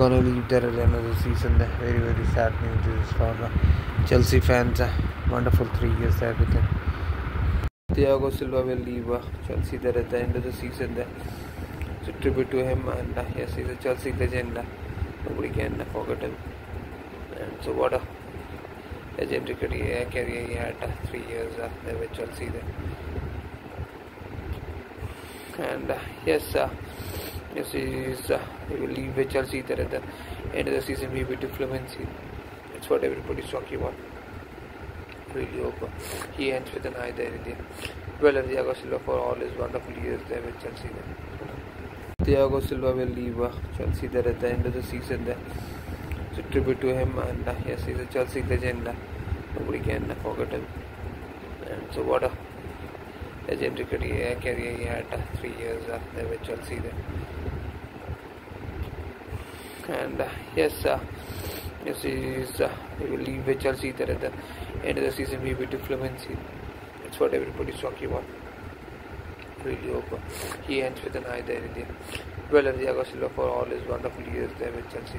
there at the end of the season. The very very sad news is for the Chelsea fans. Uh, wonderful three years there with him. Thiago Silva will leave uh, Chelsea there at the end of the season. There. It's a tribute to him, and uh, yes, he's a Chelsea legend. Uh, nobody can uh, forget him. And so what a legendary career, career he had. Uh, three years uh, there with Chelsea there. And uh, yes, uh, he is. Uh, leave Chelsea there at the end of the season. Maybe to Fluminense. That's what everybody's talking about. Really hope uh, he ends with an eye there in the well and Thiago Silva for all his wonderful years there with Chelsea there. Thiago Silva will leave uh, Chelsea there at the end of the season there. It's a tribute to him and uh, yes, he's a Chelsea legend. Uh, nobody can uh, forget him. And so what a legendary career, career he had. Three years there with Chelsea there. And yes, uh, yes, he is. Uh, he will leave with Chelsea there at the end of the season. Maybe to Fluminense. That's what everybody's talking about. Really hope he ends with an eye there in the well and Thiago Silva for all his wonderful years there with Chelsea.